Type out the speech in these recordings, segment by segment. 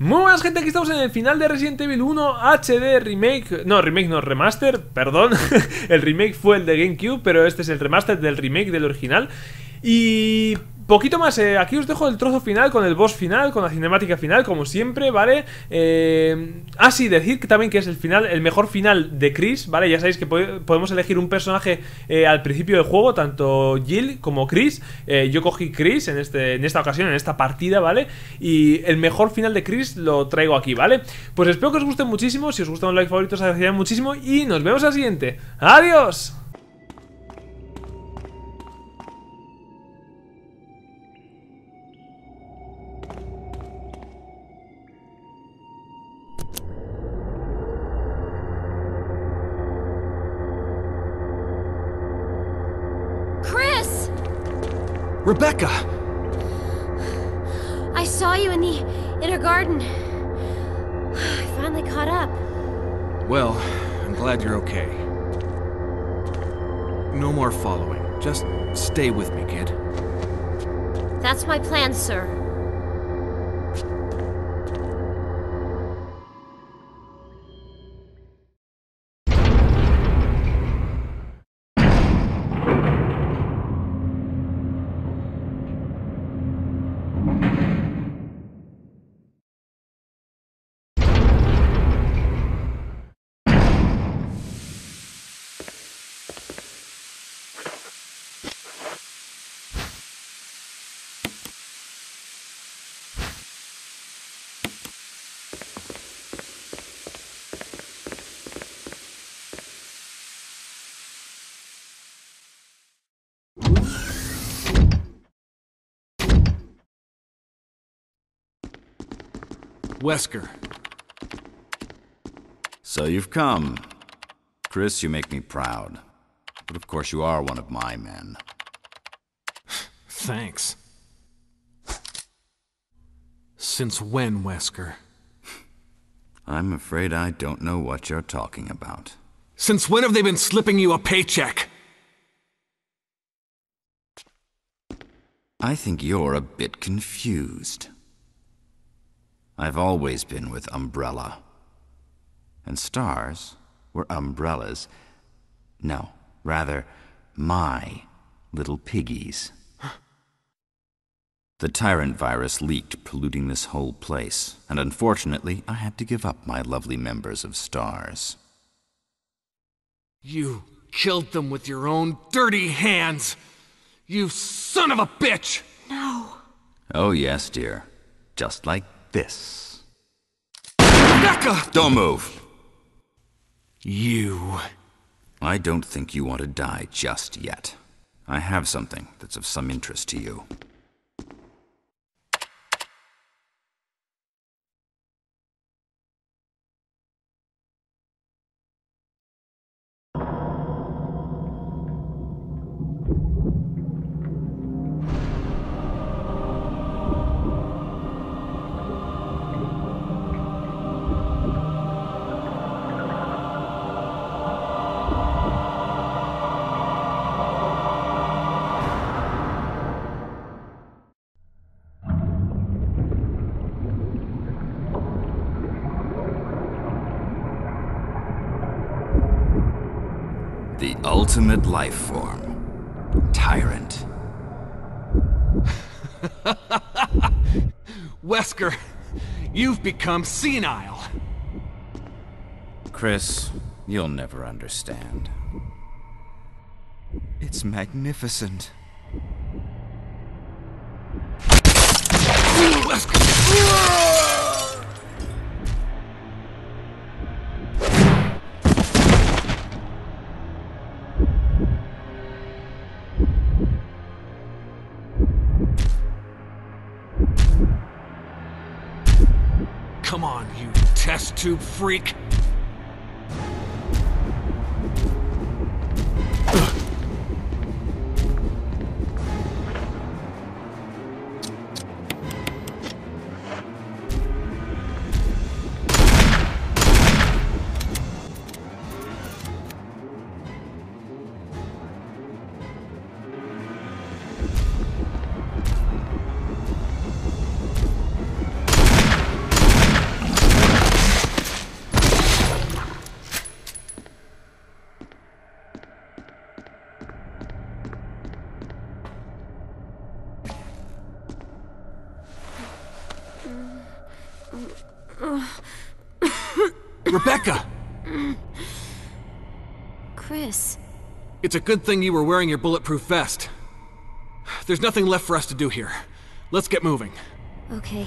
Muy buenas gente, aquí estamos en el final de Resident Evil 1 HD Remake. No, remake no, remaster, perdón. El remake fue el de GameCube, pero este es el remaster del remake del original Y Poquito más, eh, aquí os dejo el trozo final con el boss final, con la cinemática final, como siempre, ¿vale? Eh, decir que también que es el final, el mejor final de Chris, ¿vale? Ya sabéis que podemos elegir un personaje eh, al principio del juego, tanto Jill como Chris. Eh, yo cogí Chris en, este, en esta ocasión, en esta partida, ¿vale? Y el mejor final de Chris lo traigo aquí, ¿vale? Pues espero que os guste muchísimo, si os gusta un like favorito os agradecería muchísimo y nos vemos al siguiente. ¡Adiós! Rebecca! I saw you in the inner garden. I finally caught up. Well, I'm glad you're okay. No more following. Just stay with me, kid. That's my plan, sir. Wesker. So you've come. Chris, you make me proud. But of course you are one of my men. Thanks. Since when, Wesker? I'm afraid I don't know what you're talking about. Since when have they been slipping you a paycheck? I think you're a bit confused. I've always been with Umbrella. And S.T.A.R.S. were Umbrella's. No, rather, my little piggies. the Tyrant virus leaked, polluting this whole place, and unfortunately, I had to give up my lovely members of Stars. You killed them with your own dirty hands! You son of a bitch! No. Oh, yes, dear. Just like this. Rebecca! Don't move! You. I don't think you want to die just yet. I have something that's of some interest to you. Ultimate life form. Tyrant. Wesker, you've become senile. Chris, you'll never understand. It's magnificent. Test tube freak! Rebecca! Chris. It's a good thing you were wearing your bulletproof vest. There's nothing left for us to do here. Let's get moving. Okay.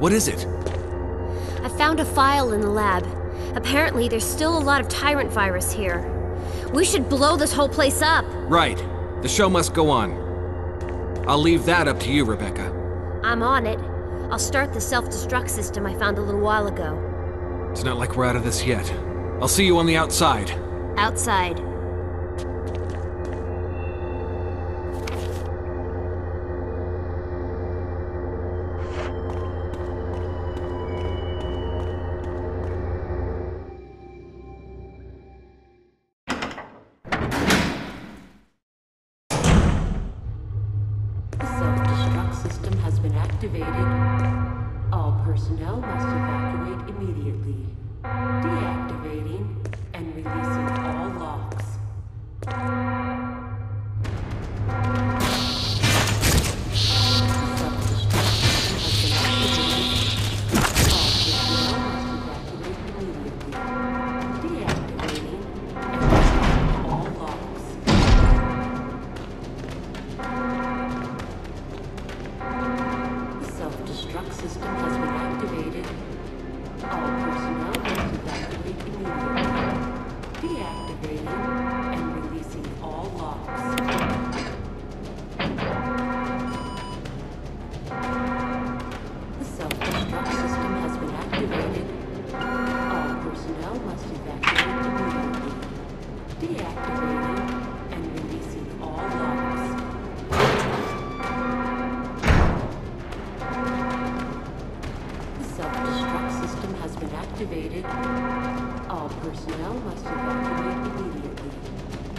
What is it? I found a file in the lab. Apparently, there's still a lot of tyrant virus here. We should blow this whole place up. Right. The show must go on. I'll leave that up to you, Rebecca. I'm on it. I'll start the self destruct system I found a little while ago. It's not like we're out of this yet. I'll see you on the outside. Outside. Been activated. All personnel must evacuate immediately. Deactivating and releasing all locks. Activated. All personnel must evacuate immediately.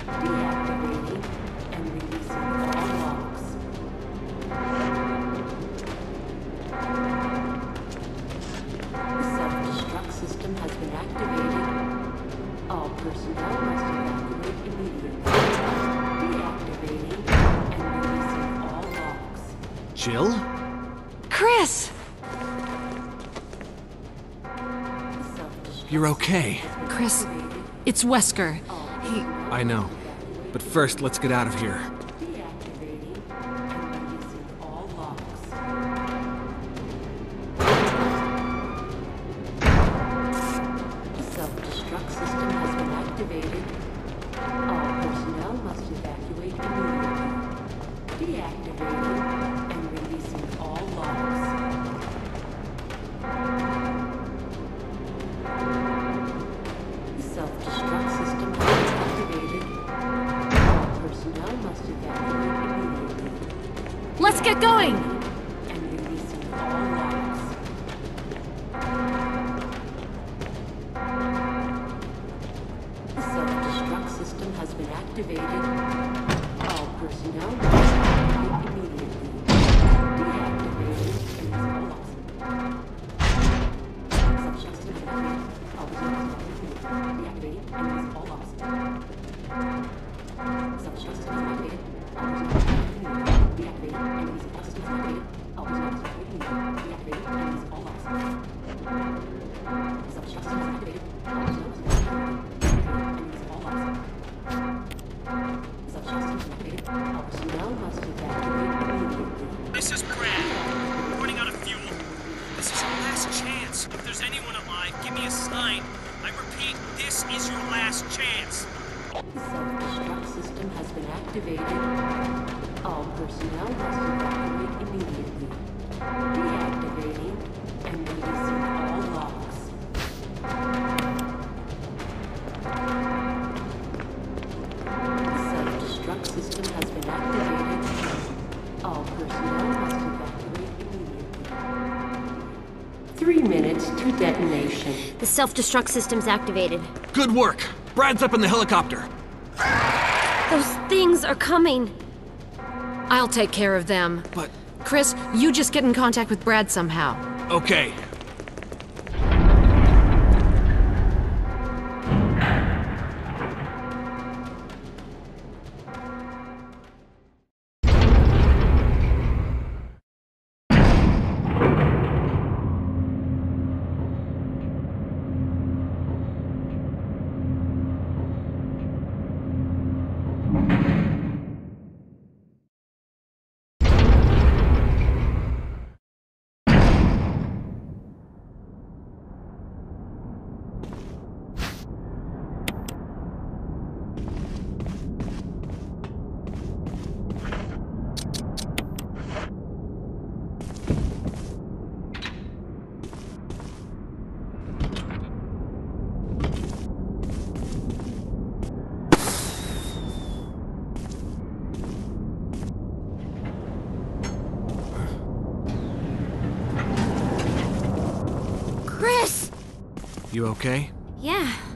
Deactivating and releasing all locks. The self-destruct system has been activated. All personnel must evacuate immediately. Deactivating and releasing all locks. Jill? Chris! You're okay. Chris, it's Wesker. He. I know. But first, let's get out of here. Let's get going! Activated. All personnel must evacuate immediately. Deactivating and releasing all locks. The self-destruct system has been activated. All personnel must evacuate immediately. Three minutes to detonation. The self-destruct system's activated. Good work! Brad's up in the helicopter. Those things are coming. I'll take care of them. But, Chris, you just get in contact with Brad somehow. okay. You okay? Yeah.